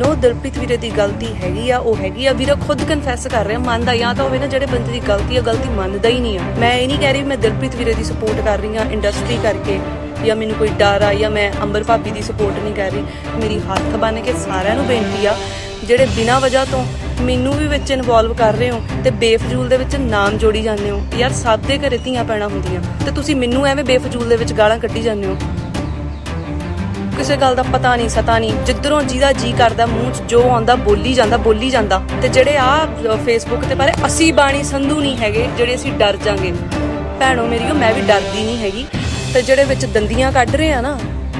ਨੋ ਦਿਲਪ੍ਰੀਤ ਵੀਰੇ ਦੀ ਗਲਤੀ ਹੈਗੀ ਆ, ਉਹ ਹੈਗੀ ਆ। ਵੀਰਾ ਖੁਦ ਕਨਫੈਸ ਕਰ ਰਿਹਾ, ਮੰਨਦਾ ਜਾਂ ਤਾਂ ਹੋਵੇ ਨਾ, ਜਿਹੜੇ ਬੰਦੇ ਦੀ ਗਲਤੀ ਆ, ਗਲਤੀ ਮੰਨਦਾ ਹੀ ਨਹੀਂ ਆ। ਮੈਂ ਇਹ ਨਹੀਂ ਕਹਿ ਰਹੀ ਮੈਂ ਦਿਲਪ੍ਰੀਤ ਵੀਰੇ ਦੀ ਸਪੋਰਟ ਕਰ ਰਹੀ ਆ ਇੰਡਸਟਰੀ ਕਰਕੇ, ਜਾਂ ਮੈਨੂੰ ਕੋਈ ਡਰ ਆ, ਜਾਂ ਮੈਂ ਅੰਬਰ ਭਾਬੀ ਦੀ ਸਪੋਰਟ ਨਹੀਂ ਕਰ ਰਹੀ। ਮੇਰੀ ਹੱਥ ਬੰਨ ਕੇ ਸਾਰਿਆਂ ਨੂੰ ਬੇਨਤੀ ਆ, ਜਿਹੜੇ ਬਿਨਾਂ ਵਜ੍ਹਾ ਤੋਂ ਮੈਨੂੰ ਵੀ ਵਿੱਚ ਇਨਵੋਲਵ ਕਰ ਰਹੇ ਹੋ ਤੇ ਬੇਫਜ਼ੂਲ ਦੇ ਵਿੱਚ ਨਾਮ ਜੋੜੀ ਜਾਂਦੇ ਹੋ। ਯਾਰ ਸਭ ਦੇ ਘਰੇ ਧੀਆਂ ਪੈਣਾ ਹੁੰਦੀਆਂ। ਤੇ ਤੁਸੀਂ ਮੈਨੂੰ ਐਵੇਂ ਬੇਫਜ਼ੂਲ ਦੇ ਵਿੱਚ ਗਾਲਾਂ ਕੱਢੀ ਜਾਂਦੇ ਹੋ। ਕਿਸੇ ਗੱਲ ਦਾ ਪਤਾ ਨਹੀਂ, ਸਤਾ ਨਹੀਂ। ਜਿੱਧਰੋਂ ਜਿਹਦਾ ਜੀ ਕਰਦਾ, ਮੂੰਹ 'ਚ ਜੋ ਆਉਂਦਾ, ਬੋਲੀ ਜਾਂਦਾ ਬੋਲੀ ਜਾਂਦਾ। ਤੇ ਜਿਹੜੇ ਆ ਫੇਸਬੁੱਕ ਤੇ ਬਾਰੇ ਅਸੀਂ ਬਾਣੀ ਸੰਧੂ ਨਹੀਂ ਹੈਗੇ, ਜਿਹੜੇ ਅਸੀਂ ਡਰ ਜਾਾਂਗੇ। ਭੈਣੋ ਮੇਰੀਓ ਮੈਂ ਵੀ ਡਰਦੀ ਨਹੀਂ ਹੈਗੀ। ਤੇ ਜਿਹੜੇ ਵਿੱਚ ਦੰਦੀਆਂ ਕੱਢ ਰਹੇ ਆ ਨਾ,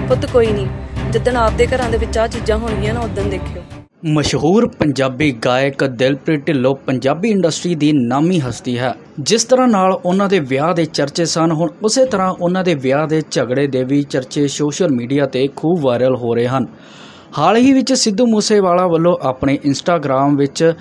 ਪੁੱਤ ਕੋਈ ਨਹੀਂ। ਜਿੱਦਣ ਆਪਦੇ ਘਰਾਂ ਦੇ ਵਿੱਚ ਆ ਚੀਜ਼ਾਂ ਹੋਣਗੀਆਂ ਨਾ ਉਦੋਂ ਦੇਖਿਓ। ਮਸ਼ਹੂਰ ਪੰਜਾਬੀ ਗਾਇਕ ਦਿਲਪ੍ਰੀਤ ਢਿੱਲੋਂ ਪੰਜਾਬੀ ਇੰਡਸਟਰੀ ਦੀ ਨਾਮੀ ਹਸਤੀ ਹੈ। ਜਿਸ ਤਰ੍ਹਾਂ ਨਾਲ ਉਹਨਾਂ ਦੇ ਵਿਆਹ ਦੇ ਚਰਚੇ ਸਨ, ਹੁਣ ਉਸੇ ਤਰ੍ਹਾਂ ਉਹਨਾਂ ਦੇ ਵਿਆਹ ਦੇ ਝਗੜੇ ਦੇ ਵੀ ਚਰਚੇ ਸੋਸ਼ਲ ਮੀਡੀਆ ਤੇ ਖੂਬ ਵਾਇਰਲ ਹੋ ਰਹੇ ਹਨ। ਹਾਲ ਹੀ ਵਿੱਚ ਸਿੱਧੂ ਮੂਸੇਵਾਲਾ ਵੱਲੋਂ ਆਪਣੇ ਇੰਸਟਾਗ੍ਰam ਵਿੱਚ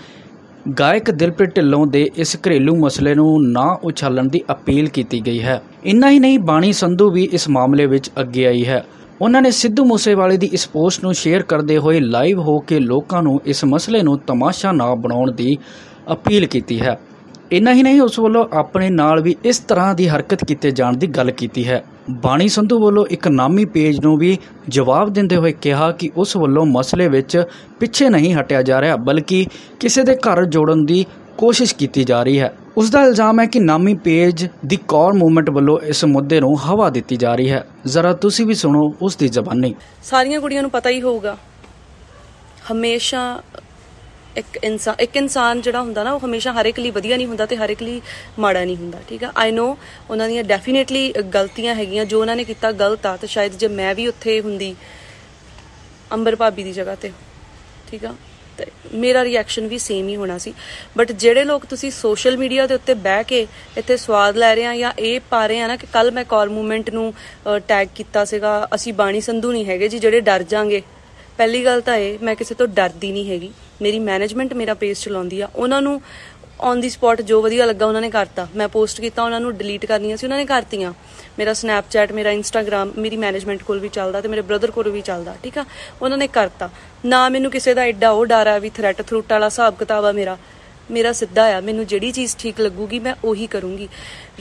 ਗਾਇਕ ਦਿਲਪ੍ਰੀਤ ਢਿੱਲੋਂ ਦੇ ਇਸ ਘਰੇਲੂ ਮਸਲੇ ਨੂੰ ਨਾ ਉਛਾਲਣ ਦੀ ਅਪੀਲ ਕੀਤੀ ਗਈ ਹੈ। ਇੰਨਾ ਹੀ ਨਹੀਂ, ਬਾਣੀ ਸੰਧੂ ਵੀ ਇਸ ਮਾਮਲੇ ਵਿੱਚ ਅੱਗੇ ਆਈ ਹੈ। ਉਹਨਾਂ ਨੇ ਸਿੱਧੂ ਮੂਸੇਵਾਲੇ ਦੀ ਇਸ ਪੋਸਟ ਨੂੰ ਸ਼ੇਅਰ ਕਰਦੇ ਹੋਏ ਲਾਈਵ ਹੋ ਕੇ ਲੋਕਾਂ ਨੂੰ ਇਸ ਮਸਲੇ ਨੂੰ ਤਮਾਸ਼ਾ ਨਾ ਬਣਾਉਣ ਦੀ ਅਪੀਲ ਕੀਤੀ ਹੈ। ਇੰਨਾ ਹੀ ਨਹੀਂ, ਉਸ ਵੱਲੋਂ ਆਪਣੇ ਨਾਲ ਵੀ ਇਸ ਤਰ੍ਹਾਂ ਦੀ ਹਰਕਤ ਕੀਤੇ ਜਾਣ ਦੀ ਗੱਲ ਕੀਤੀ ਹੈ। ਬਾਣੀ ਸੰਧੂ ਵੱਲੋਂ ਇੱਕ ਨਾਮੀ ਪੇਜ ਨੂੰ ਵੀ ਜਵਾਬ ਦਿੰਦੇ ਹੋਏ ਕਿਹਾ ਕਿ ਉਸ ਵੱਲੋਂ ਮਸਲੇ ਵਿੱਚ ਪਿੱਛੇ ਨਹੀਂ ਹਟਿਆ ਜਾ ਰਿਹਾ, ਬਲਕਿ ਕਿਸੇ ਦੇ ਘਰ ਜੋੜਨ ਦੀ ਕੋਸ਼ਿਸ਼ ਕੀਤੀ ਜਾ ਰਹੀ ਹੈ। ਉਸ ਦਾ ਇਲਜ਼ਾਮ ਹੈ ਕਿ ਨਾਮੀ ਪੇਜ ਦੀ ਕੌਰ ਮੂਵਮੈਂਟ ਵੱਲੋਂ ਇਸ ਮੁੱਦੇ ਨੂੰ ਹਵਾ ਦਿੱਤੀ ਜਾ ਰਹੀ ਹੈ। ਜ਼ਰਾ ਤੁਸੀਂ ਵੀ ਸੁਣੋ ਉਸ ਦੀ ਜ਼ਬਾਨੀ। ਸਾਰੀਆਂ ਕੁੜੀਆਂ ਨੂੰ ਪਤਾ ਹੀ ਹੋਊਗਾ। ਹਮੇਸ਼ਾ ਇੱਕ ਇਨਸਾਨ ਇੱਕ ਇਨਸਾਨ ਜਿਹੜਾ ਹੁੰਦਾ ਨਾ, ਉਹ ਹਮੇਸ਼ਾ ਹਰ ਇੱਕ ਲਈ ਵਧੀਆ ਨਹੀਂ ਹੁੰਦਾ ਤੇ ਹਰ ਇੱਕ ਲਈ ਮਾੜਾ ਨਹੀਂ ਹੁੰਦਾ, ਠੀਕ ਆ? ਆਈ نو ਉਹਨਾਂ ਦੀਆਂ ਡੈਫੀਨੇਟਲੀ ਗਲਤੀਆਂ ਹੈਗੀਆਂ, ਜੋ ਉਹਨਾਂ ਨੇ ਕੀਤਾ ਗਲਤ ਆ, ਤੇ ਸ਼ਾਇਦ ਜੇ ਮੈਂ ਵੀ ਉੱਥੇ ਹੁੰਦੀ ਅੰਬਰ ਭਾਬੀ ਦੀ ਜਗ੍ਹਾ ਤੇ, ਠੀਕ ਆ? ਤੇ ਮੇਰਾ ਰਿਐਕਸ਼ਨ ਵੀ ਸੇਮ ਹੀ ਹੋਣਾ ਸੀ। ਬਟ ਜਿਹੜੇ ਲੋਕ ਤੁਸੀਂ ਸੋਸ਼ਲ ਮੀਡੀਆ ਦੇ ਉੱਤੇ ਬਹਿ ਕੇ ਇੱਥੇ ਸਵਾਦ ਲੈ ਰਹੇ ਆ ਜਾਂ ਇਹ ਪਾ ਰਹੇ ਆ ਨਾ ਕਿ ਕੱਲ ਮੈਂ ਕਾਲ ਮੂਵਮੈਂਟ ਨੂੰ ਟੈਗ ਕੀਤਾ ਸੀਗਾ, ਅਸੀਂ ਬਾਣੀ ਸੰਧੂ ਨਹੀਂ ਹੈਗੇ ਜੀ, ਜਿਹੜੇ ਡਰ ਜਾਾਂਗੇ ਪਹਿਲੀ ਗੱਲ ਤਾਂ ਇਹ, ਮੈਂ ਕਿਸੇ ਤੋਂ ਡਰਦੀ ਨਹੀਂ ਹੈਗੀ। ਮੇਰੀ ਮੈਨੇਜਮੈਂਟ ਮੇਰਾ ਪੇਜ ਚਲਾਉਂਦੀ ਆ। ਉਹਨਾਂ ਨੂੰ ਔਨ ਦੀ ਸਪੌਟ ਜੋ ਵਧੀਆ ਲੱਗਾ ਉਹਨਾਂ ਨੇ ਕਰਤਾ। ਮੈਂ ਪੋਸਟ ਕੀਤਾ, ਉਹਨਾਂ ਨੂੰ ਡਿਲੀਟ ਕਰਨੀਆਂ ਸੀ, ਉਹਨਾਂ ਨੇ ਕਰਤੀਆਂ। ਮੇਰਾ ਸਨੈਪਚੈਟ ਮੇਰਾ ਇੰਸਟਾਗ੍ਰam ਮੇਰੀ ਮੈਨੇਜਮੈਂਟ ਕੋਲ ਵੀ ਚੱਲਦਾ ਤੇ ਮੇਰੇ ਬ੍ਰਦਰ ਕੋਲ ਵੀ ਚੱਲਦਾ, ਠੀਕ ਆ? ਉਹਨਾਂ ਨੇ ਕਰਤਾ। ਨਾ ਮੈਨੂੰ ਕਿਸੇ ਦਾ ਐਡਾ ਉਹ ਡਰ ਆ ਵੀ ਥ੍ਰੈਟ ਥਰੂਟ ਵਾਲਾ ਹਿਸਾਬ ਕਿਤਾਬ ਆ ਮੇਰਾ। ਮੇਰਾ ਸਿੱਧਾ ਆ, ਮੈਨੂੰ ਜਿਹੜੀ ਚੀਜ਼ ਠੀਕ ਲੱਗੂਗੀ ਮੈਂ ਉਹੀ ਕਰੂੰਗੀ।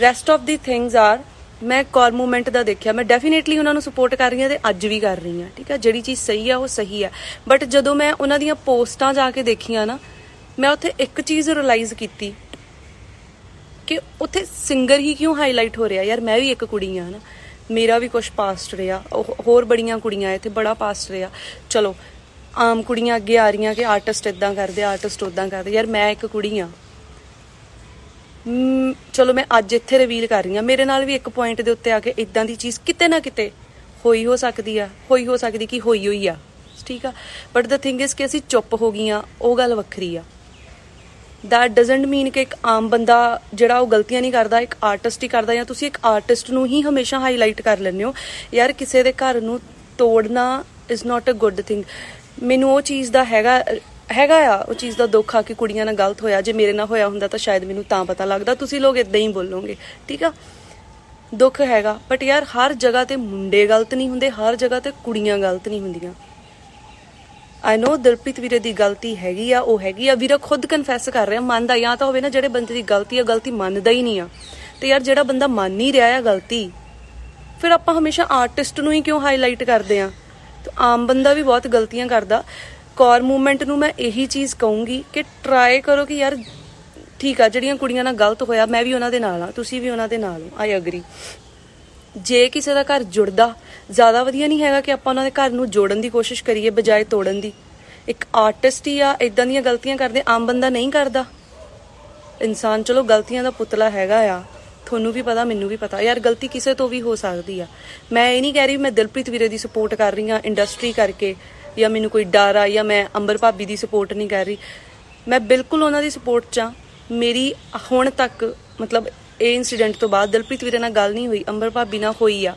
Rest of the things are ਮੈਂ ਕੌਰ ਮੂਵਮੈਂਟ ਦਾ ਦੇਖਿਆ। ਮੈਂ ਡੈਫੀਨੇਟਲੀ ਉਹਨਾਂ ਨੂੰ ਸਪੋਰਟ ਕਰ ਰਹੀ ਹਾਂ ਤੇ ਅੱਜ ਵੀ ਕਰ ਰਹੀ ਹਾਂ, ਠੀਕ ਆ? ਜਿਹੜੀ ਚੀਜ਼ ਸਹੀ ਆ, ਉਹ ਸਹੀ ਆ। ਬਟ ਜਦੋਂ ਮੈਂ ਉਹਨਾਂ ਦੀਆਂ ਪੋਸਟਾਂ ਜਾ ਕੇ ਦੇਖੀਆਂ ਨਾ ਮੈਂ ਉੱਥੇ ਇੱਕ ਚੀਜ਼ ਰਿਅਲਾਈਜ਼ ਕੀਤੀ ਕਿ ਉੱਥੇ ਸਿੰਗਰ ਹੀ ਕਿਉਂ ਹਾਈਲਾਈਟ ਹੋ ਰਿਹਾ? ਯਾਰ ਮੈਂ ਵੀ ਇੱਕ ਕੁੜੀ ਆ ਨਾ। ਮੇਰਾ ਵੀ ਕੁਝ ਪਾਸਟ ਰਿਹਾ। ਉਹ- ਹੋਰ ਬੜੀਆਂ ਕੁੜੀਆਂ ਇੱਥੇ, ਬੜਾ ਪਾਸਟ ਰਿਹਾ। ਚਲੋ, ਆਮ ਕੁੜੀਆਂ ਅੱਗੇ ਆ ਰਹੀਆਂ ਕਿ ਆਰਟਿਸਟ ਇਦਾਂ ਕਰਦੇ ਆਰਟਿਸਟ ਉਦਾਂ ਕਰਦੇ। ਯਾਰ ਮੈਂ ਇੱਕ ਕੁੜੀ ਆ ਚਲੋ ਮੈਂ ਅੱਜ ਇੱਥੇ ਰਿਵੀਲ ਕਰ ਰਹੀ ਹਾਂ। ਮੇਰੇ ਨਾਲ ਵੀ ਇੱਕ ਪੁਆਇੰਟ ਦੇ ਉੱਤੇ ਆ ਕੇ ਇਦਾਂ ਦੀ ਚੀਜ਼ ਕਿਤੇ ਨਾ ਕਿਤੇ ਹੋਈ ਹੋ ਸਕਦੀ ਆ। ਹੋਈ ਹੋ ਸਕਦੀ ਕਿ ਹੋਈ ਹੋਈ ਆ। ਠੀਕ ਆ? ਬਟ ਦ ਥਿੰਗ ਇਜ਼ ਕਿ ਅਸੀਂ ਚੁੱਪ ਹੋ ਗਈਆਂ। ਉਹ ਗੱਲ ਵੱਖਰੀ ਆ। ਦੈਟ doesn't ਮੀਨ ਕਿ ਇੱਕ ਆਮ ਬੰਦਾ ਜਿਹੜਾ ਉਹ ਗਲਤੀਆਂ ਨਹੀਂ ਕਰਦਾ, ਇੱਕ ਆਰਟਿਸਟ ਹੀ ਕਰਦਾ ਜਾਂ ਤੁਸੀਂ ਇੱਕ ਆਰਟਿਸਟ ਨੂੰ ਹੀ ਹਮੇਸ਼ਾ ਹਾਈਲਾਈਟ ਕਰ ਲੈਂਦੇ ਹੋ। ਯਾਰ ਕਿਸੇ ਦੇ ਘਰ ਨੂੰ ਤੋੜਨਾ is not a good thing ਮੈਨੂੰ ਉਹ ਚੀਜ਼ ਦਾ ਹੈਗਾ ਹੈਗਾ ਆ, ਉਹ ਚੀਜ਼ ਦਾ ਦੁੱਖ ਆ ਕਿ ਕੁੜੀਆਂ ਨਾਲ ਗਲਤ ਹੋਇਆ। ਜੇ ਮੇਰੇ ਨਾਲ ਹੋਇਆ ਹੁੰਦਾ ਤਾਂ ਸ਼ਾਇਦ ਮੈਨੂੰ ਤਾਂ ਪਤਾ ਲੱਗਦਾ। ਤੁਸੀਂ ਲੋਕ ਇਦਾਂ ਹੀ ਬੋਲੋਗੇ, ਠੀਕ ਆ? ਦੁੱਖ ਹੈਗਾ ਬਟ ਯਾਰ ਹਰ ਜਗ੍ਹਾ ਤੇ ਮੁੰਡੇ ਗਲਤ ਨਹੀਂ ਹੁੰਦੇ, ਹਰ ਜਗ੍ਹਾ ਤੇ ਕੁੜੀਆਂ ਗਲਤ ਨਹੀਂ ਹੁੰਦੀਆਂ। ਆਈ نو ਦਿਲਪ੍ਰੀਤ ਵੀਰੇ ਦੀ ਗਲਤੀ ਹੈਗੀ ਆ, ਉਹ ਹੈਗੀ ਆ। ਵੀਰਾ ਖੁਦ ਕਨਫੈਸ ਕਰ ਰਿਹਾ, ਮੰਨਦਾ ਜਾਂ ਤਾਂ ਹੋਵੇ ਨਾ, ਜਿਹੜੇ ਬੰਦੇ ਦੀ ਗਲਤੀ ਆ, ਗਲਤੀ ਮੰਨਦਾ ਹੀ ਨਹੀਂ ਆ। ਤੇ ਯਾਰ ਜਿਹੜਾ ਬੰਦਾ ਮੰਨ ਨਹੀਂ ਰਿਹਾ ਆ ਗਲਤੀ, ਫਿਰ ਆਪਾਂ ਹਮੇਸ਼ਾ ਆਰਟਿਸਟ ਨੂੰ ਹੀ ਕਿਉਂ ਹਾਈਲਾਈਟ ਕਰਦੇ ਆ? ਤੇ ਆਮ ਬੰਦਾ ਵੀ ਬਹੁਤ ਗਲਤੀਆਂ ਕਰਦਾ। ਕੌਰ ਮੂਵਮੈਂਟ ਨੂੰ ਮੈਂ ਇਹੀ ਚੀਜ਼ ਕਹੂੰਗੀ ਕਿ ਟਰਾਈ ਕਰੋ ਕਿ ਯਾਰ ਠੀਕ ਆ, ਜਿਹੜੀਆਂ ਕੁੜੀਆਂ ਨਾਲ ਗਲਤ ਹੋਇਆ, ਮੈਂ ਵੀ ਉਹਨਾਂ ਦੇ ਨਾਲ ਆ, ਤੁਸੀਂ ਵੀ ਉਹਨਾਂ ਦੇ ਨਾਲ ਹੋ। ਆਈ ਅਗਰੀ ਜੇ ਕਿਸੇ ਦਾ ਘਰ ਜੁੜਦਾ, ਜ਼ਿਆਦਾ ਵਧੀਆ ਨਹੀਂ ਹੈਗਾ ਕਿ ਆਪਾਂ ਉਹਨਾਂ ਦੇ ਘਰ ਨੂੰ ਜੋੜਨ ਦੀ ਕੋਸ਼ਿਸ਼ ਕਰੀਏ ਬਜਾਏ ਤੋੜਨ ਦੀ। ਇੱਕ ਆਰਟਿਸਟ ਹੀ ਆ ਇਦਾਂ ਦੀਆਂ ਗਲਤੀਆਂ ਕਰਦੇ, ਆਮ ਬੰਦਾ ਨਹੀਂ ਕਰਦਾ। ਇਨਸਾਨ ਚਲੋ ਗਲਤੀਆਂ ਦਾ ਪੁਤਲਾ ਹੈਗਾ ਆ, ਤੁਹਾਨੂੰ ਵੀ ਪਤਾ, ਮੈਨੂੰ ਵੀ ਪਤਾ। ਯਾਰ ਗਲਤੀ ਕਿਸੇ ਤੋਂ ਵੀ ਹੋ ਸਕਦੀ ਆ। ਮੈਂ ਇਹ ਨਹੀਂ ਕਹਿ ਰਹੀ ਮੈਂ ਦਿਲਪ੍ਰੀਤ ਵੀਰੇ ਦੀ ਸਪੋਰਟ ਕਰ ਰਹੀ ਆ ਇੰਡਸਟਰੀ ਕਰਕੇ, ਜਾਂ ਮੈਨੂੰ ਕੋਈ ਡਰ ਆ ਜਾਂ ਮੈਂ ਅੰਬਰ ਭਾਬੀ ਦੀ ਸਪੋਰਟ ਨਹੀਂ ਕਰ ਰਹੀ। ਮੈਂ ਬਿਲਕੁਲ ਉਹਨਾਂ ਦੀ ਸਪੋਰਟ 'ਚ ਆ ਮੇਰੀ ਹੁਣ ਤੱਕ, ਮਤਲਬ ਇਹ ਇਨਸੀਡੈਂਟ ਤੋਂ ਬਾਅਦ ਦਿਲਪ੍ਰੀਤ ਵੀਰੇ ਨਾਲ ਗੱਲ ਨਹੀਂ ਹੋਈ ਅੰਬਰ ਭਾਬੀ ਨਾਲ ਹੋਈ ਆ।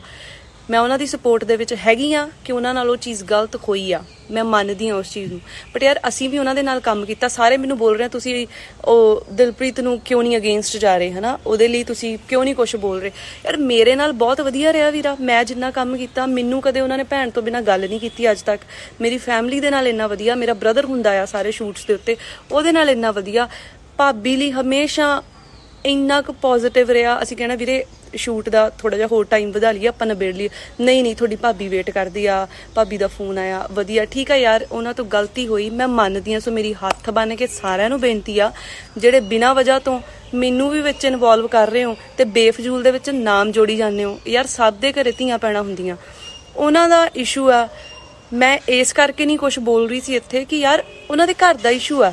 ਮੈਂ ਉਹਨਾਂ ਦੀ ਸਪੋਰਟ ਦੇ ਵਿੱਚ ਹੈਗੀ ਆ ਕਿ ਉਹਨਾਂ ਨਾਲ ਉਹ ਚੀਜ਼ ਗਲਤ ਹੋਈ ਆ। ਮੈਂ ਮੰਨਦੀ ਆ ਉਸ ਚੀਜ਼ ਨੂੰ। ਬਟ ਯਾਰ ਅਸੀਂ ਵੀ ਉਹਨਾਂ ਦੇ ਨਾਲ ਕੰਮ ਕੀਤਾ ਸਾਰੇ ਮੈਨੂੰ ਬੋਲ ਰਹੇ ਆ, ਤੁਸੀਂ ਉਹ ਦਿਲਪ੍ਰੀਤ ਨੂੰ ਕਿਉਂ ਨਹੀਂ ਅਗੇਂਸਟ ਜਾ ਰਹੇ ਹਨਾ? ਉਹਦੇ ਲਈ ਤੁਸੀਂ ਕਿਉਂ ਨਹੀਂ ਕੁਝ ਬੋਲ ਰਹੇ? ਯਾਰ ਮੇਰੇ ਨਾਲ ਬਹੁਤ ਵਧੀਆ ਰਿਹਾ ਵੀਰਾ। ਮੈਂ ਜਿੰਨਾ ਕੰਮ ਕੀਤਾ ਮੈਨੂੰ ਕਦੇ ਉਹਨਾਂ ਨੇ ਭੈਣ ਤੋਂ ਬਿਨਾ ਗੱਲ ਨਹੀਂ ਕੀਤੀ ਅੱਜ ਤੱਕ। ਮੇਰੀ ਫੈਮਿਲੀ ਦੇ ਨਾਲ ਇੰਨਾ ਵਧੀਆ ਮੇਰਾ ਬ੍ਰਦਰ ਹੁੰਦਾ ਆ ਸਾਰੇ ਸ਼ੂਟਸ ਦੇ ਉੱਤੇ ਉਹਦੇ ਨਾਲ ਇੰਨਾ ਵਧੀਆ। ਭਾਬੀ ਲਈ ਹਮੇਸ਼ਾ ਇੰਨਾ ਕੁ ਪੋਜ਼ਿਟਿਵ ਰਿਹਾ। ਅਸੀਂ ਕਹਿਣਾ, ਵੀਰੇ ਸ਼ੂਟ ਦਾ ਥੋੜਾ ਜਿਹਾ ਹੋਰ ਟਾਈਮ ਵਧਾ ਲਈਏ, ਆਪਾਂ ਨਿਬੇੜ ਲਈਏ। ਨਹੀਂ ਨਹੀਂ, ਤੁਹਾਡੀ ਭਾਬੀ ਵੇਟ ਕਰਦੀ ਆ, ਭਾਬੀ ਦਾ ਫੋਨ ਆਇਆ, ਵਧੀਆ। ਠੀਕ ਆ ਯਾਰ, ਉਹਨਾਂ ਤੋਂ ਗਲਤੀ ਹੋਈ, ਮੈਂ ਮੰਨਦੀ ਆ, ਸੋ ਮੇਰੀ ਹੱਥ ਬੰਨ ਕੇ ਸਾਰਿਆਂ ਨੂੰ ਬੇਨਤੀ ਆ, ਜਿਹੜੇ ਬਿਨਾਂ ਵਜ੍ਹਾ ਤੋਂ ਮੈਨੂੰ ਵੀ ਵਿੱਚ ਇਨਵੋਲਵ ਕਰ ਰਹੇ ਹੋ ਤੇ ਬੇਫਜ਼ੂਲ ਦੇ ਵਿੱਚ ਨਾਮ ਜੋੜੀ ਜਾਂਦੇ ਹੋ, ਯਾਰ, ਸਭ ਦੇ ਘਰੇ ਧੀਆਂ ਪੈਣਾ ਹੁੰਦੀਆਂ। ਉਹਨਾਂ ਦਾ ਇਸ਼ੂ ਆ, ਮੈਂ ਇਸ ਕਰਕੇ ਨਹੀਂ ਕੁਝ ਬੋਲ ਰਹੀ ਸੀ ਇੱਥੇ ਕਿ ਯਾਰ, ਉਹਨਾਂ ਦੇ ਘਰ ਦਾ ਇਸ਼ੂ ਆ।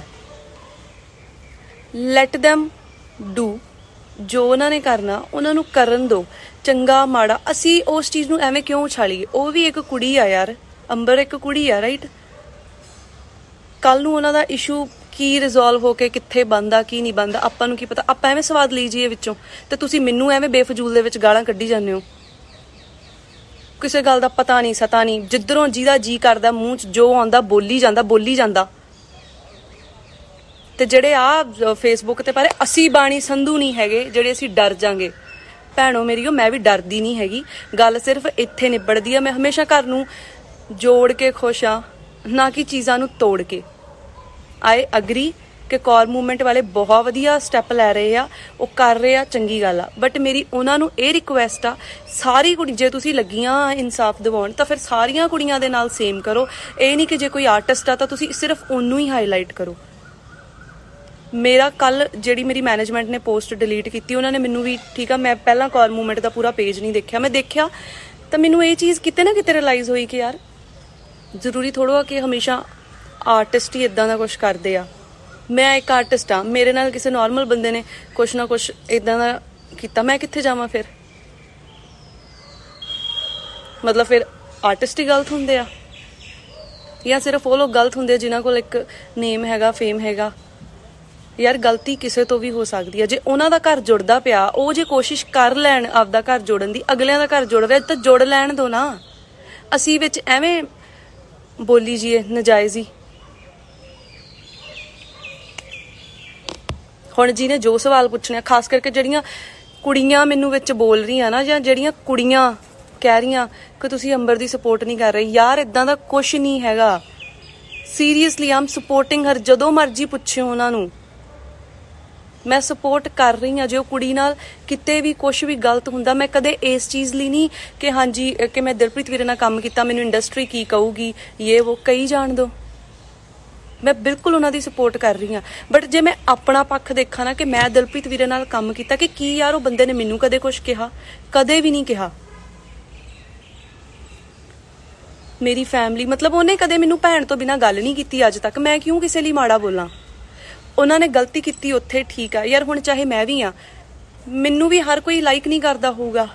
ਲੈਟ them ਡੂ ਜੋ ਉਹਨਾਂ ਨੇ ਕਰਨਾ, ਉਹਨਾਂ ਨੂੰ ਕਰਨ ਦਿਓ ਚੰਗਾ, ਮਾੜਾ, ਅਸੀਂ ਉਸ ਚੀਜ਼ ਨੂੰ ਐਵੇਂ ਕਿਉਂ ਉਛਾਲੀਏ? ਉਹ ਵੀ ਇੱਕ ਕੁੜੀ ਆ ਯਾਰ। ਅੰਬਰ ਇੱਕ ਕੁੜੀ ਆ ਰਾਈਟ ਕੱਲ ਨੂੰ ਉਹਨਾਂ ਦਾ ਇਸ਼ੂ ਕੀ ਰਿਜ਼ੋਲਵ ਹੋ ਕੇ ਕਿੱਥੇ ਬੰਦਾ ਕੀ ਨਹੀਂ ਬੰਦਾ ਆਪਾਂ ਨੂੰ ਕੀ ਪਤਾ? ਆਪਾਂ ਐਵੇਂ ਸਵਾਦ ਲਈ ਜੀਏ ਵਿੱਚੋਂ। ਤੇ ਤੁਸੀਂ ਮੈਨੂੰ ਐਵੇਂ ਬੇਫਜ਼ੂਲ ਦੇ ਵਿੱਚ ਗਾਲਾਂ ਕੱਢੀ ਜਾਂਦੇ ਹੋ। ਕਿਸੇ ਗੱਲ ਦਾ ਪਤਾ ਨਹੀਂ, ਸਤਾ ਨਹੀਂ। ਜਿੱਧਰੋਂ ਜਿਹਦਾ ਜੀ ਕਰਦਾ, ਮੂੰਹ 'ਚ ਜੋ ਆਉਂਦਾ, ਬੋਲੀ ਜਾਂਦਾ ਬੋਲੀ ਜਾਂਦਾ। ਤੇ ਜਿਹੜੇ ਆ ਫੇਸਬੁੱਕ ਤੇ ਪਰ ਅਸੀਂ ਬਾਣੀ ਸੰਧੂ ਨਹੀਂ ਹੈਗੇ, ਜਿਹੜੇ ਅਸੀਂ ਡਰ ਜਾਾਂਗੇ। ਭੈਣੋ ਮੇਰੀਓ ਮੈਂ ਵੀ ਡਰਦੀ ਨਹੀਂ ਹੈਗੀ। ਗੱਲ ਸਿਰਫ ਇੱਥੇ ਨਿਬੜਦੀ ਆ, ਮੈਂ ਹਮੇਸ਼ਾ ਘਰ ਨੂੰ ਜੋੜ ਕੇ ਖੁਸ਼ ਆ, ਨਾ ਕਿ ਚੀਜ਼ਾਂ ਨੂੰ ਤੋੜ ਕੇ। ਆਈ ਅਗਰੀ ਕਿ ਕੌਰ ਮੂਵਮੈਂਟ ਵਾਲੇ ਬਹੁਤ ਵਧੀਆ ਸਟੈਪ ਲੈ ਰਹੇ ਆ, ਉਹ ਕਰ ਰਹੇ ਆ, ਚੰਗੀ ਗੱਲ ਆ। ਬਟ ਮੇਰੀ ਉਹਨਾਂ ਨੂੰ ਇਹ ਰਿਕੁਐਸਟ ਆ, ਸਾਰੀ ਕੁੜੀ, ਜੇ ਤੁਸੀਂ ਲੱਗੀਆਂ ਇਨਸਾਫ ਦਿਵਾਉਣ, ਤਾਂ ਫਿਰ ਸਾਰੀਆਂ ਕੁੜੀਆਂ ਦੇ ਨਾਲ ਸੇਮ ਕਰੋ। ਇਹ ਨਹੀਂ ਕਿ ਜੇ ਕੋਈ ਆਰਟਿਸਟ ਆ, ਤਾਂ ਤੁਸੀਂ ਸਿਰਫ ਉਹਨੂੰ ਹੀ ਹਾਈਲਾਈਟ ਕਰੋ। ਮੇਰਾ ਕੱਲ ਜਿਹੜੀ ਮੇਰੀ ਮੈਨੇਜਮੈਂਟ ਨੇ ਪੋਸਟ ਡਿਲੀਟ ਕੀਤੀ, ਉਹਨਾਂ ਨੇ ਮੈਨੂੰ ਵੀ ਠੀਕ ਆ, ਮੈਂ ਪਹਿਲਾਂ ਕੌਰ ਮੂਵਮੈਂਟ ਦਾ ਪੂਰਾ ਪੇਜ ਨਹੀਂ ਦੇਖਿਆ। ਮੈਂ ਦੇਖਿਆ ਤਾਂ ਮੈਨੂੰ ਇਹ ਚੀਜ਼ ਕਿਤੇ ਨਾ ਕਿਤੇ ਰਿਅਲਾਈਜ਼ ਹੋਈ ਕਿ ਯਾਰ ਜ਼ਰੂਰੀ ਥੋੜਾ ਕਿ ਹਮੇਸ਼ਾ ਆਰਟਿਸਟ ਹੀ ਇਦਾਂ ਦਾ ਕੁਝ ਕਰਦੇ ਆ। ਮੈਂ ਇੱਕ ਆਰਟਿਸਟ ਆ, ਮੇਰੇ ਨਾਲ ਕਿਸੇ ਨਾਰਮਲ ਬੰਦੇ ਨੇ ਕੁਛ ਨਾ ਕੁਛ ਇਦਾਂ ਦਾ ਕੀਤਾ। ਮੈਂ ਕਿੱਥੇ ਜਾਵਾਂ ਫਿਰ? ਮਤਲਬ ਫਿਰ ਆਰਟਿਸਟ ਹੀ ਗਲਤ ਹੁੰਦੇ ਆ? ਜਾਂ ਸਿਰਫ ਉਹ ਲੋਕ ਗਲਤ ਹੁੰਦੇ ਆ ਜਿਨ੍ਹਾਂ ਕੋਲ ਇੱਕ ਨੇਮ ਹੈਗਾ ਫੇਮ ਹੈਗਾ? ਯਾਰ ਗਲਤੀ ਕਿਸੇ ਤੋਂ ਵੀ ਹੋ ਸਕਦੀ ਹੈ। ਜੇ ਉਹਨਾਂ ਦਾ ਘਰ ਜੁੜਦਾ ਪਿਆ, ਉਹ ਜੇ ਕੋਸ਼ਿਸ਼ ਕਰ ਲੈਣ ਆਪਦਾ ਘਰ ਜੋੜਨ ਦੀ, ਅਗਲਿਆਂ ਦਾ ਘਰ ਜੁੜ ਰਿਹਾ, ਤਾਂ ਜੁੜ ਲੈਣ ਦੋ ਨਾ। ਅਸੀਂ ਵਿੱਚ ਐਵੇਂ ਬੋਲੀ ਜੀਏ, ਨਜਾਇਜ਼ ਹੀ। ਹੁਣ ਜਿਹਨੇ ਜੋ ਸਵਾਲ ਪੁੱਛਣੇ ਖਾਸ ਕਰਕੇ ਜਿਹੜੀਆਂ ਕੁੜੀਆਂ ਮੈਨੂੰ ਵਿੱਚ ਬੋਲ ਰਹੀਆਂ ਨਾ, ਜਾਂ ਜਿਹੜੀਆਂ ਕੁੜੀਆਂ ਕਹਿ ਰਹੀਆਂ ਕਿ ਤੁਸੀਂ ਅੰਬਰ ਦੀ ਸਪੋਰਟ ਨਹੀਂ ਕਰ ਰਹੇ, ਯਾਰ ਇਦਾਂ ਦਾ ਕੁਝ ਨਹੀਂ ਹੈਗਾ। ਸੀਰੀਅਸਲੀ ਆਮ ਸਪੋਰਟਿੰਗ ਹਰ ਜਦੋਂ ਮਰਜ਼ੀ ਪੁੱਛਿਓ ਉਹਨਾਂ ਨੂੰ। ਮੈਂ ਸਪੋਰਟ ਕਰ ਰਹੀ ਹਾਂ ਜੇ ਉਹ ਕੁੜੀ ਨਾਲ ਕਿਤੇ ਵੀ ਕੁਝ ਵੀ ਗਲਤ ਹੁੰਦਾ, ਮੈਂ ਕਦੇ ਇਸ ਚੀਜ਼ ਲਈ ਨਹੀਂ ਕਿ ਹਾਂਜੀ ਕਿ ਮੈਂ ਦਿਲਪ੍ਰੀਤ ਵੀਰੇ ਨਾਲ ਕੰਮ ਕੀਤਾ, ਮੈਨੂੰ ਇੰਡਸਟਰੀ ਕੀ ਕਹੂਗੀ ਇਹ ਉਹ ਕਈ ਜਾਣ ਦੋ। ਮੈਂ ਬਿਲਕੁਲ ਉਹਨਾਂ ਦੀ ਸਪੋਰਟ ਕਰ ਰਹੀ ਹਾਂ। ਬਟ ਜੇ ਮੈਂ ਆਪਣਾ ਪੱਖ ਦੇਖਾਂ ਨਾ ਕਿ ਮੈਂ ਦਿਲਪ੍ਰੀਤ ਵੀਰੇ ਨਾਲ ਕੰਮ ਕੀਤਾ, ਕਿ ਕੀ ਯਾਰ ਉਹ ਬੰਦੇ ਨੇ ਮੈਨੂੰ ਕਦੇ ਕੁਝ ਕਿਹਾ? ਕਦੇ ਵੀ ਨਹੀਂ ਕਿਹਾ। ਮੇਰੀ ਫੈਮਿਲੀ ਮਤਲਬ ਉਹਨੇ ਕਦੇ ਮੈਨੂੰ ਭੈਣ ਤੋਂ ਬਿਨਾ ਗੱਲ ਨਹੀਂ ਕੀਤੀ ਅੱਜ ਤੱਕ। ਮੈਂ ਕਿਉਂ ਕਿਸੇ ਲਈ ਮਾੜਾ ਬੋਲਾਂ? ਉਹਨਾਂ ਨੇ ਗਲਤੀ ਕੀਤੀ ਉੱਥੇ ਠੀਕ ਆ। ਯਾਰ ਹੁਣ ਚਾਹੇ ਮੈਂ ਵੀ ਆ, ਮੈਨੂੰ ਵੀ ਹਰ ਕੋਈ ਲਾਈਕ ਨਹੀਂ ਕਰਦਾ ਹੋਊਗਾ।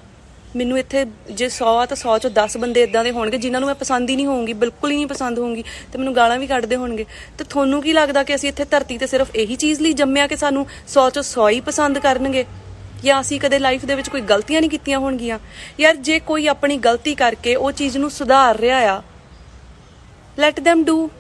ਮੈਨੂੰ ਇੱਥੇ ਜੇ 100 ਆ ਤਾਂ 100 ਚੋਂ 10 ਬੰਦੇ ਇਦਾਂ ਦੇ ਹੋਣਗੇ ਜਿਨ੍ਹਾਂ ਨੂੰ ਮੈਂ ਪਸੰਦ ਹੀ ਨਹੀਂ ਹੋਊਂਗੀ, ਬਿਲਕੁਲ ਹੀ ਨਹੀਂ ਪਸੰਦ ਹੋਊਂਗੀ ਤੇ ਮੈਨੂੰ ਗਾਲਾਂ ਵੀ ਕੱਢਦੇ ਹੋਣਗੇ। ਤੇ ਤੁਹਾਨੂੰ ਕੀ ਲੱਗਦਾ ਕਿ ਅਸੀਂ ਇੱਥੇ ਧਰਤੀ ਤੇ ਸਿਰਫ ਇਹੀ ਚੀਜ਼ ਲਈ ਜੰਮਿਆ ਕਿ ਸਾਨੂੰ 100 ਚੋਂ 100 ਹੀ ਪਸੰਦ ਕਰਨਗੇ? ਜਾਂ ਅਸੀਂ ਕਦੇ ਲਾਈਫ ਦੇ ਵਿੱਚ ਕੋਈ ਗਲਤੀਆਂ ਨਹੀਂ ਕੀਤੀਆਂ ਹੋਣਗੀਆਂ? ਯਾਰ ਜੇ ਕੋਈ ਆਪਣੀ ਗਲਤੀ ਕਰਕੇ ਉਹ ਚੀਜ਼ ਨੂੰ ਸੁਧਾਰ ਰਿਹਾ ਆ ਲੈਟ them ਡੂ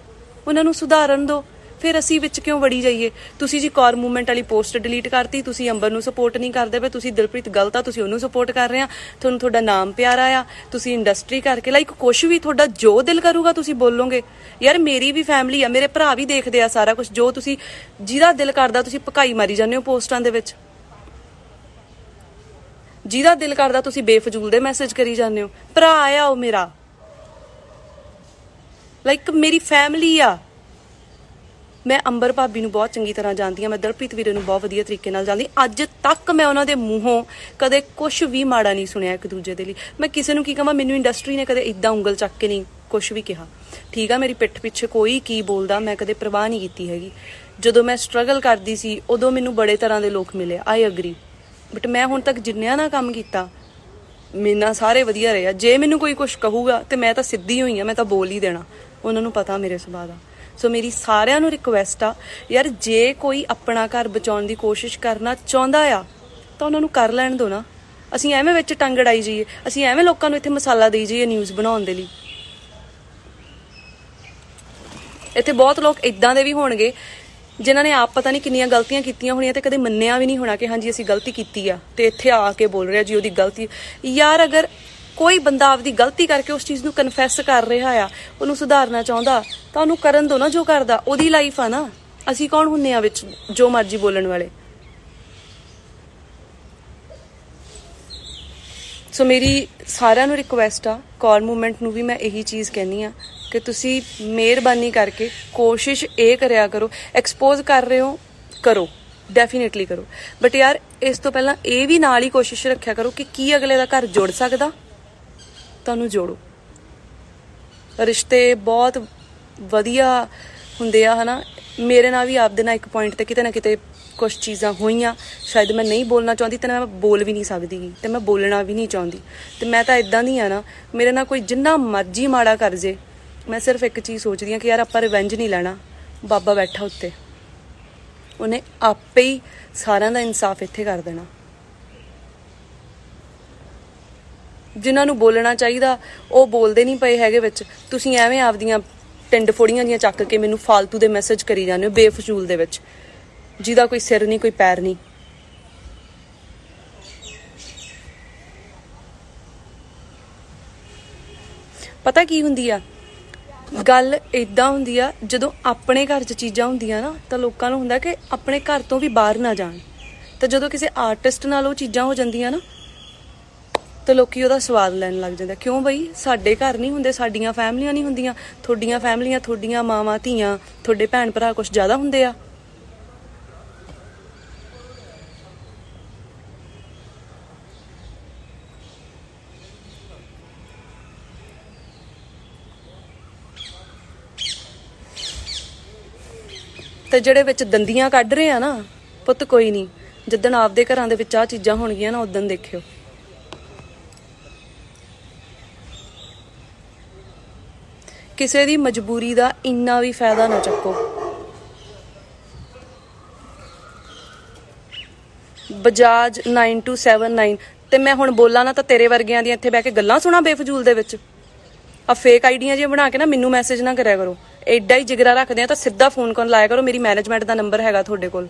ਉਹਨਾਂ ਨੂੰ ਸੁਧਾਰਨ ਦਿਓ ਫਿਰ ਅਸੀਂ ਵਿੱਚ ਕਿਉਂ ਵੜੀ ਜਾਈਏ? ਤੁਸੀਂ ਜੀ ਕੌਰ ਮੂਵਮੈਂਟ ਵਾਲੀ ਪੋਸਟ ਡਿਲੀਟ ਕਰਤੀ, ਤੁਸੀਂ ਅੰਬਰ ਨੂੰ ਸਪੋਰਟ ਨਹੀਂ ਕਰਦੇ ਪਏ, ਤੁਸੀਂ ਦਿਲਪ੍ਰੀਤ ਗਲਤ ਆ ਤੁਸੀਂ ਉਹਨੂੰ ਸਪੋਰਟ ਕਰ ਰਹੇ ਆ। ਤੁਹਾਨੂੰ ਤੁਹਾਡਾ ਨਾਮ ਪਿਆਰਾ ਆ ਤੁਸੀਂ ਇੰਡਸਟਰੀ ਕਰਕੇ ਲਾਈਕ ਕੁਝ ਵੀ ਤੁਹਾਡਾ ਜੋ ਦਿਲ ਕਰੂਗਾ ਤੁਸੀਂ ਬੋਲੋਗੇ। ਯਾਰ ਮੇਰੀ ਵੀ ਫੈਮਿਲੀ ਆ, ਮੇਰੇ ਭਰਾ ਵੀ ਦੇਖਦੇ ਆ ਸਾਰਾ ਕੁਝ ਜੋ ਤੁਸੀਂ ਜਿਹਦਾ ਦਿਲ ਕਰਦਾ ਤੁਸੀਂ ਪਕਾਈ ਮਾਰੀ ਜਾਂਦੇ ਹੋ ਪੋਸਟਾਂ ਦੇ ਵਿੱਚ। ਜਿਹਦਾ ਦਿਲ ਕਰਦਾ ਤੁਸੀਂ ਬੇਫਜ਼ੂਲ ਦੇ ਮੈਸੇਜ ਕਰੀ ਜਾਂਦੇ ਹੋ। ਭਰਾ ਆ ਉਹ ਮੇਰਾ। ਲਾਈਕ ਮੇਰੀ ਫੈਮਿਲੀ ਆ। ਮੈਂ ਅੰਬਰ ਭਾਬੀ ਨੂੰ ਬਹੁਤ ਚੰਗੀ ਤਰ੍ਹਾਂ ਜਾਣਦੀ ਆ ਮੈਂ ਦਰਪ੍ਰੀਤ ਵੀਰੇ ਨੂੰ ਬਹੁਤ ਵਧੀਆ ਤਰੀਕੇ ਨਾਲ ਜਾਣਦੀ ਅੱਜ ਤੱਕ ਮੈਂ ਉਹਨਾਂ ਦੇ ਮੂੰਹੋਂ ਕਦੇ ਕੁਝ ਵੀ ਮਾੜਾ ਨਹੀਂ ਸੁਣਿਆ ਇੱਕ ਦੂਜੇ ਦੇ ਲਈ। ਮੈਂ ਕਿਸੇ ਨੂੰ ਕੀ ਕਹਾਂ, ਮੈਨੂੰ ਇੰਡਸਟਰੀ ਨੇ ਕਦੇ ਇਦਾਂ ਉਂਗਲ ਚੱਕ ਕੇ ਨਹੀਂ ਕੁਝ ਵੀ ਕਿਹਾ। ਠੀਕ ਆ, ਮੇਰੀ ਪਿੱਠ ਪਿੱਛੇ ਕੋਈ ਕੀ ਬੋਲਦਾ, ਮੈਂ ਕਦੇ ਪਰਵਾਹ ਨਹੀਂ ਕੀਤੀ ਹੈਗੀ। ਜਦੋਂ ਮੈਂ ਸਟਰਗਲ ਕਰਦੀ ਸੀ, ਉਦੋਂ ਮੈਨੂੰ ਬੜੇ ਤਰ੍ਹਾਂ ਦੇ ਲੋਕ ਮਿਲੇ। ਆਈ ਅਗਰੀ ਬਟ ਮੈਂ ਹੁਣ ਤੱਕ ਜਿੰਨਿਆਂ ਨਾਲ ਕੰਮ ਕੀਤਾ, ਮੇਰੇ ਸਾਰੇ ਵਧੀਆ ਰਹੇ ਆ। ਜੇ ਮੈਨੂੰ ਕੋਈ ਕੁਝ ਕਹੂਗਾ, ਤੇ ਮੈਂ ਤਾਂ ਸਿੱਧੀ ਹੋਈ ਆ, ਮੈਂ ਤਾਂ ਬੋਲ ਹੀ ਦੇਣਾ। ਉਹਨਾਂ ਨੂੰ ਪਤਾ ਮੇਰੇ ਸੁਭਾਅ ਦਾ। ਸੋ ਮੇਰੀ ਸਾਰਿਆਂ ਨੂੰ ਰਿਕੁਐਸਟ ਆ ਯਾਰ ਜੇ ਕੋਈ ਆਪਣਾ ਘਰ ਬਚਾਉਣ ਦੀ ਕੋਸ਼ਿਸ਼ ਕਰਨਾ ਚਾਹੁੰਦਾ ਆ ਤਾਂ ਉਹਨਾਂ ਨੂੰ ਕਰ ਲੈਣ ਦੋ ਨਾ ਅਸੀਂ ਐਵੇਂ ਵਿੱਚ ਟੰਗ ਅੜਾਈ ਜਾਈਏ ਅਸੀਂ ਐਵੇਂ ਲੋਕਾਂ ਨੂੰ ਇੱਥੇ ਮਸਾਲਾ ਦੇਈ ਜਾਈਏ ਨਿਊਜ਼ ਬਣਾਉਣ ਦੇ ਲਈ ਇੱਥੇ ਬਹੁਤ ਲੋਕ ਇਦਾਂ ਦੇ ਵੀ ਹੋਣਗੇ ਜਿਨ੍ਹਾਂ ਨੇ ਆਪ ਪਤਾ ਨਹੀਂ ਕਿੰਨੀਆਂ ਗਲਤੀਆਂ ਕੀਤੀਆਂ ਹੋਣੀਆਂ ਤੇ ਕਦੇ ਮੰਨਿਆ ਵੀ ਨਹੀਂ ਹੋਣਾ ਕਿ ਹਾਂਜੀ ਅਸੀਂ ਗਲਤੀ ਕੀਤੀ ਆ ਤੇ ਇੱਥੇ ਆ ਕੇ ਬੋਲ ਰਿਹਾ ਜੀ ਉਹਦੀ ਗਲਤੀ ਯਾਰ ਅਗਰ ਕੋਈ ਬੰਦਾ ਆਪਦੀ ਗਲਤੀ ਕਰਕੇ ਉਸ ਚੀਜ਼ ਨੂੰ ਕਨਫੈਸ ਕਰ ਰਿਹਾ ਆ, ਉਹਨੂੰ ਸੁਧਾਰਨਾ ਚਾਹੁੰਦਾ, ਤਾਂ ਉਹਨੂੰ ਕਰਨ ਦੋ ਨਾ ਜੋ ਕਰਦਾ, ਉਹਦੀ ਲਾਈਫ ਆ ਨਾ। ਅਸੀਂ ਕੌਣ ਹੁੰਨੇ ਆ ਵਿੱਚ, ਜੋ ਮਰਜ਼ੀ ਬੋਲਣ ਵਾਲੇ। ਸੋ ਮੇਰੀ ਸਾਰਿਆਂ ਨੂੰ ਰਿਕੁਐਸਟ ਆ ਕਾਲ ਮੂਵਮੈਂਟ ਨੂੰ ਵੀ ਮੈਂ ਇਹੀ ਚੀਜ਼ ਕਹਿਨੀ ਆ ਕਿ ਤੁਸੀਂ ਮਿਹਰਬਾਨੀ ਕਰਕੇ ਕੋਸ਼ਿਸ਼ ਇਹ ਕਰਿਆ ਕਰੋ ਐਕਸਪੋਜ਼ ਕਰ ਰਹੇ ਹੋ, ਕਰੋ ਡੈਫੀਨਿਟਲੀ ਕਰੋ। ਬਟ ਯਾਰ, ਇਸ ਤੋਂ ਪਹਿਲਾਂ ਇਹ ਵੀ ਨਾਲ ਹੀ ਕੋਸ਼ਿਸ਼ ਰੱਖਿਆ ਕਰੋ ਕਿ ਕੀ ਅਗਲੇ ਦਾ ਘਰ ਜੁੜ ਸਕਦਾ ਤੁਹਾਨੂੰ ਜੋੜੋ। ਰਿਸ਼ਤੇ ਬਹੁਤ ਵਧੀਆ ਹੁੰਦੇ ਆ, ਹਨਾ? ਮੇਰੇ ਨਾਲ ਵੀ ਆਪਦੇ ਨਾਲ ਇੱਕ ਪੁਆਇੰਟ ਤੇ ਕਿਤੇ ਨਾ ਕਿਤੇ ਕੁਝ ਚੀਜ਼ਾਂ ਹੋਈਆਂ। ਸ਼ਾਇਦ ਮੈਂ ਨਹੀਂ ਬੋਲਣਾ ਚਾਹੁੰਦੀ ਤੇ ਮੈਂ ਬੋਲ ਵੀ ਨਹੀਂ ਸਕਦੀ ਗੀ ਤੇ ਮੈਂ ਬੋਲਣਾ ਵੀ ਨਹੀਂ ਚਾਹੁੰਦੀ। ਤੇ ਮੈਂ ਤਾਂ ਇਦਾਂ ਦੀ ਆ ਨਾ, ਮੇਰੇ ਨਾਲ ਕੋਈ ਜਿੰਨਾ ਮਰਜ਼ੀ ਮਾੜਾ ਕਰ ਜੇ, ਮੈਂ ਸਿਰਫ ਇੱਕ ਚੀਜ਼ ਸੋਚਦੀ ਆ ਕਿ ਯਾਰ ਆਪਾਂ ਰਿਵੈਂਜ ਨਹੀਂ ਲੈਣਾ, ਬਾਬਾ ਬੈਠਾ ਉੱਤੇ। ਉਹਨੇ ਆਪੇ ਹੀ ਸਾਰਿਆਂ ਦਾ ਇਨਸਾਫ ਇੱਥੇ ਕਰ ਦੇਣਾ। ਜਿਨ੍ਹਾਂ ਨੂੰ ਬੋਲਣਾ ਚਾਹੀਦਾ, ਉਹ ਬੋਲਦੇ ਨਹੀਂ ਪਏ ਹੈਗੇ ਵਿੱਚ। ਤੁਸੀਂ ਐਵੇਂ ਆਪਦੀਆਂ ਟਿੰਡ ਫੋੜੀਆਂ ਦੀਆਂ ਚੱਕ ਕੇ ਮੈਨੂੰ ਫਾਲਤੂ ਦੇ ਮੈਸੇਜ ਕਰੀ ਜਾਂਦੇ ਹੋ, ਬੇਫਜ਼ੂਲ ਦੇ ਵਿੱਚ। ਜਿਹਦਾ ਕੋਈ ਸਿਰ ਨਹੀਂ, ਕੋਈ ਪੈਰ ਨਹੀਂ। ਪਤਾ ਕੀ ਹੁੰਦੀ ਆ? ਗੱਲ ਇਦਾਂ ਹੁੰਦੀ ਆ, ਜਦੋਂ ਆਪਣੇ ਘਰ 'ਚ ਚੀਜ਼ਾਂ ਹੁੰਦੀਆਂ ਨਾ, ਤਾਂ ਲੋਕਾਂ ਨੂੰ ਹੁੰਦਾ ਕਿ ਆਪਣੇ ਘਰ ਤੋਂ ਵੀ ਬਾਹਰ ਨਾ ਜਾਣ। ਤਾਂ ਜਦੋਂ ਕਿਸੇ ਆਰਟਿਸਟ ਨਾਲ ਉਹ ਚੀਜ਼ਾਂ ਹੋ ਜਾਂਦੀਆਂ ਨਾ ਤੇ ਲੋਕੀ ਉਹਦਾ ਸਵਾਦ ਲੈਣ ਲੱਗ ਜਾਂਦੇ ਕਿਉਂ ਬਈ? ਸਾਡੇ ਘਰ ਨਹੀਂ ਹੁੰਦੇ, ਸਾਡੀਆਂ ਫੈਮਲੀਆਂ ਨਹੀਂ ਹੁੰਦੀਆਂ। ਤੁਹਾਡੀਆਂ ਫੈਮਲੀਆਂ, ਤੁਹਾਡੀਆਂ ਮਾਵਾਂ, ਧੀਆਂ, ਤੁਹਾਡੇ ਭੈਣ ਭਰਾ ਕੁਝ ਜ਼ਿਆਦਾ ਹੁੰਦੇ ਆ। ਤੇ ਜਿਹੜੇ ਵਿੱਚ ਦੰਦੀਆਂ ਕੱਢ ਰਹੇ ਆ ਨਾ, ਪੁੱਤ ਕੋਈ ਨਹੀਂ। ਜਿੱਦਣ ਆਪਦੇ ਘਰਾਂ ਦੇ ਵਿੱਚ ਆ ਚੀਜ਼ਾਂ ਹੋਣਗੀਆਂ ਨਾ ਉਦੋਂ ਦੇਖਿਓ। ਕਿਸੇ ਦੀ ਮਜਬੂਰੀ ਦਾ ਇੰਨਾ ਵੀ ਫਾਇਦਾ ਨਾ ਚੱਕੋ। ਬਜਾਜ 9279 ਤੇ ਮੈਂ ਹੁਣ ਬੋਲਾਂ ਨਾ ਤਾਂ ਤੇਰੇ ਵਰਗਿਆਂ ਦੀਆਂ ਇੱਥੇ ਬਹਿ ਕੇ ਗੱਲਾਂ ਸੁਣਾ ਬੇਫਜ਼ੂਲ ਦੇ ਵਿੱਚ। ਆ ਫੇਕ ਆਈਡੀਆਂ ਜਿਹੀਆਂ ਬਣਾ ਕੇ ਨਾ ਮੈਨੂੰ ਮੈਸੇਜ ਨਾ ਕਰਿਆ ਕਰੋ। ਐਡਾ ਹੀ ਜਿਗਰਾ ਰੱਖਦੇ ਆ ਤਾਂ ਸਿੱਧਾ ਫੋਨ ਕਰਨ ਲਾਇਆ ਕਰੋ, ਮੇਰੀ ਮੈਨੇਜਮੈਂਟ ਦਾ ਨੰਬਰ ਹੈਗਾ ਤੁਹਾਡੇ ਕੋਲ।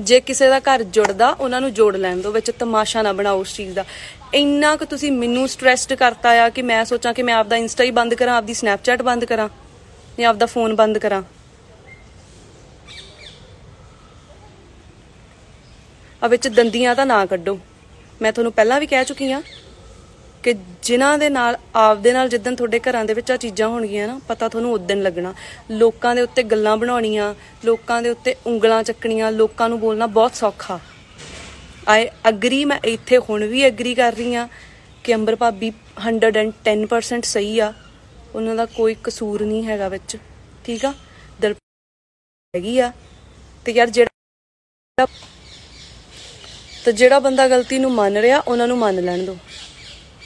ਜੇ ਕਿਸੇ ਦਾ ਘਰ ਜੁੜਦਾ, ਉਹਨਾਂ ਨੂੰ ਜੋੜ ਲੈਣ ਦਿਓ, ਵਿੱਚ ਤਮਾਸ਼ਾ ਨਾ ਬਣਾਓ ਉਸ ਚੀਜ਼ ਦਾ। ਇੰਨਾ ਕਿ ਤੁਸੀਂ ਮੈਨੂੰ ਸਟ੍ਰੈਸਡ ਕਰਤਾ ਆ ਕਿ ਮੈਂ ਸੋਚਾਂ ਕਿ ਮੈਂ ਆਪਦਾ ਇੰਸਟਾ ਹੀ ਬੰਦ ਕਰਾਂ, ਆਪਦੀ ਸਨੈਪਚੈਟ ਬੰਦ ਕਰਾਂ, ਜਾਂ ਆਪਦਾ ਫੋਨ ਬੰਦ ਕਰਾਂ। ਆ ਵਿੱਚ ਦੰਦੀਆਂ ਤਾਂ ਨਾ ਕੱਢੋ। ਮੈਂ ਤੁਹਾਨੂੰ ਪਹਿਲਾਂ ਵੀ ਕਹਿ ਚੁੱਕੀ ਆ ਕਿ ਜਿਨ੍ਹਾਂ ਦੇ ਨਾਲ, ਆਪਦੇ ਨਾਲ ਜਿੱਦਣ ਤੁਹਾਡੇ ਘਰਾਂ ਦੇ ਵਿੱਚ ਆ ਚੀਜ਼ਾਂ ਹੋਣਗੀਆਂ ਨਾ, ਪਤਾ ਤੁਹਾਨੂੰ ਉਦੋਂ ਲੱਗਣਾ। ਲੋਕਾਂ ਦੇ ਉੱਤੇ ਗੱਲਾਂ ਬਣਾਉਣੀਆਂ, ਲੋਕਾਂ ਦੇ ਉੱਤੇ ਉਂਗਲਾਂ ਚੱਕਣੀਆਂ, ਲੋਕਾਂ ਨੂੰ ਬੋਲਣਾ ਬਹੁਤ ਸੌਖਾ। ਆਈ ਅਗਰੀ, ਮੈਂ ਇੱਥੇ ਹੁਣ ਵੀ ਅਗਰੀ ਕਰ ਰਹੀ ਆ ਕਿ ਅੰਬਰ ਭਾਬੀ 110% ਸਹੀ ਆ। ਉਹਨਾਂ ਦਾ ਕੋਈ ਕਸੂਰ ਨਹੀਂ ਹੈਗਾ ਵਿੱਚ, ਠੀਕ ਆ? ਦਿਲ ਹੈਗੀ ਆ। ਤੇ ਯਾਰ ਜਿਹੜਾ ਤੇ ਜਿਹੜਾ ਬੰਦਾ ਗਲਤੀ ਨੂੰ ਮੰਨ ਰਿਹਾ, ਉਹਨਾਂ ਨੂੰ ਮੰਨ ਲੈਣ ਦਿਓ।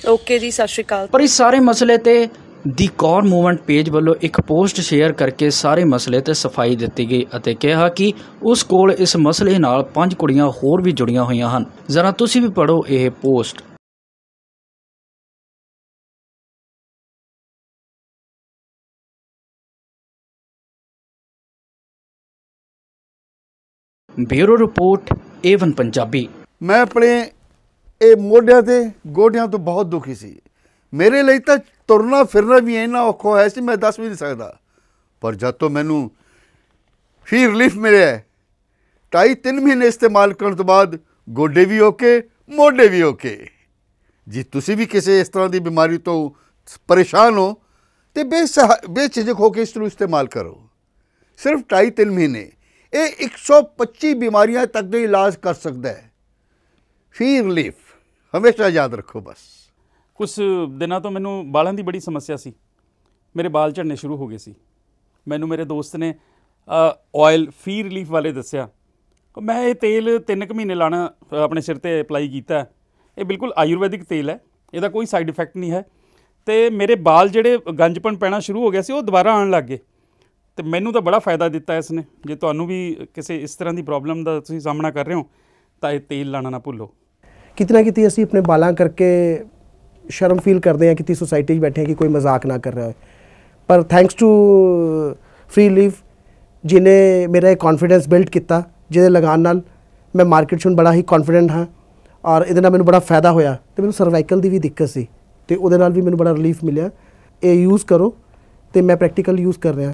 ਓਕੇ ਜੀ ਸਤਿ ਸ਼੍ਰੀ ਅਕਾਲ। ਪਰ ਇਸ ਸਾਰੇ ਮਸਲੇ ਤੇ ਦੀ ਕੌਰ ਮੂਵਮੈਂਟ ਪੇਜ ਵੱਲੋਂ ਇੱਕ ਪੋਸਟ ਸ਼ੇਅਰ ਕਰਕੇ ਸਾਰੇ ਮਸਲੇ ਤੇ ਸਫ਼ਾਈ ਦਿੱਤੀ ਗਈ ਅਤੇ ਕਿਹਾ ਕਿ ਉਸ ਕੋਲ ਇਸ ਮਸਲੇ ਨਾਲ ਪੰਜ ਕੁੜੀਆਂ ਹੋਰ ਵੀ ਜੁੜੀਆਂ ਹੋਈਆਂ ਹਨ। ਜ਼ਰਾ ਤੁਸੀਂ ਵੀ ਪੜੋ ਇਹ ਪੋਸਟ। ਬਿਊਰੋ ਰਿਪੋਰਟ ਏਵਨ ਪੰਜਾਬੀ। ਮੈਂ ਆਪਣੇ ਇਹ ਮੋਢਿਆਂ ਤੇ ਗੋਡਿਆਂ ਤੋਂ ਬਹੁਤ ਦੁਖੀ ਸੀ। ਮੇਰੇ ਲਈ ਤਾਂ ਤੁਰਨਾ ਫਿਰਨਾ ਵੀ ਇੰਨਾ ਔਖਾ ਹੋਇਆ ਸੀ, ਮੈਂ ਦੱਸ ਵੀ ਨਹੀਂ ਸਕਦਾ। ਪਰ ਜਦ ਤੋਂ ਮੈਨੂੰ ਫੀ ਰਿਲੀਫ ਮਿਲਿਆ ਢਾਈ ਤਿੰਨ ਮਹੀਨੇ ਇਸਤੇਮਾਲ ਕਰਨ ਤੋਂ ਬਾਅਦ ਗੋਡੇ ਵੀ ਓਕੇ ਮੋਢੇ ਵੀ ਓਕੇ ਜੇ ਤੁਸੀਂ ਵੀ ਕਿਸੇ ਇਸ ਤਰ੍ਹਾਂ ਦੀ ਬਿਮਾਰੀ ਤੋਂ ਪਰੇਸ਼ਾਨ ਹੋ, ਤੇ ਬੇਸਹਾ- ਬੇਝਿਜਕ ਹੋ ਕੇ ਇਸ ਨੂੰ ਇਸਤੇਮਾਲ ਕਰੋ। ਸਿਰਫ ਢਾਈ ਤਿੰਨ ਮਹੀਨੇ, ਇਹ 125 ਬਿਮਾਰੀਆਂ ਤੱਕ ਦੇ ਇਲਾਜ ਕਰ ਸਕਦਾ ਹੈ। ਫੀ ਰਿਲੀਫ। ਹਮੇਸ਼ਾ ਯਾਦ ਰੱਖੋ ਬਸ। ਕੁਝ ਦਿਨਾਂ ਤੋਂ ਮੈਨੂੰ ਵਾਲਾਂ ਦੀ ਬੜੀ ਸਮੱਸਿਆ ਸੀ। ਮੇਰੇ ਵਾਲ ਝੜਨੇ ਸ਼ੁਰੂ ਹੋ ਗਏ ਸੀ। ਮੈਨੂੰ ਮੇਰੇ ਦੋਸਤ ਨੇ ਆਇਲ ਫੀ ਰਿਲੀਫ ਵਾਲੇ ਦੱਸਿਆ। ਮੈਂ ਇਹ ਤੇਲ 3 ਕੁ ਮਹੀਨੇ ਲਾਣਾ ਆਪਣੇ ਸਿਰ ਤੇ ਅਪਲਾਈ ਕੀਤਾ। ਇਹ ਬਿਲਕੁਲ ਆਯੁਰਵੈਦਿਕ ਤੇਲ ਹੈ। ਇਹਦਾ ਕੋਈ ਸਾਈਡ ਇਫੈਕਟ ਨਹੀਂ ਹੈ। ਤੇ ਮੇਰੇ ਵਾਲ ਜਿਹੜੇ ਗੰਜਪਣ ਪੈਣਾ ਸ਼ੁਰੂ ਹੋ ਗਿਆ ਸੀ, ਉਹ ਦੁਬਾਰਾ ਆਉਣ ਲੱਗ ਗਏ। ਤੇ ਮੈਨੂੰ ਤਾਂ ਬੜਾ ਫਾਇਦਾ ਦਿੱਤਾ ਇਸ ਨੇ ਜੇ ਤੁਹਾਨੂੰ ਵੀ ਕਿਸੇ ਇਸ ਤਰ੍ਹਾਂ ਦੀ ਪ੍ਰੋਬਲਮ ਦਾ ਤੁਸੀਂ ਸਾਹਮਣਾ ਕਰ ਰਹੇ ਹੋ, ਤਾਂ ਇਹ ਤੇਲ ਲਾਣਾ ਨਾ ਭੁੱਲੋ। ਕਿਤੇ ਨਾ ਕਿਤੇ ਅਸੀਂ ਆਪਣੇ ਬਾਲਾਂ ਕਰਕੇ ਸ਼ਰਮ ਫੀਲ ਕਰਦੇ ਹਾਂ ਕਿ ਸੋਸਾਇਟੀ 'ਚ ਬੈਠੇ ਹਾਂ ਕਿ ਕੋਈ ਮਜ਼ਾਕ ਨਾ ਕਰ ਰਿਹਾ ਹੋਵੇ ਪਰ ਥੈਂਕਸ ਟੂ ਫ੍ਰੀ ਲੀਵ ਜਿਨੇ ਮੇਰਾ ਇਹ ਕੌਨਫੀਡੈਂਸ ਬਿਲਡ ਕੀਤਾ, ਜਿਹਦੇ ਲਗਾਨ ਨਾਲ ਮੈਂ ਮਾਰਕੀਟ 'ਚ ਹੁਣ ਬੜਾ ਹੀ ਕੌਨਫੀਡੈਂਟ ਹਾਂ ਔਰ ਇਹਦੇ ਨਾਲ ਮੈਨੂੰ ਬੜਾ ਫਾਇਦਾ ਹੋਇਆ ਤੇ ਮੈਨੂੰ ਸਰਵਾਈਕਲ ਦੀ ਵੀ ਦਿੱਕਤ ਸੀ ਤੇ ਉਹਦੇ ਨਾਲ ਵੀ ਮੈਨੂੰ ਬੜਾ ਰਿਲੀਫ ਮਿਲਿਆ। ਇਹ ਯੂਜ਼ ਕਰੋ ਤੇ ਮੈਂ ਪ੍ਰੈਕਟੀਕਲ ਯੂਜ਼ ਕਰ ਰਿਹਾ।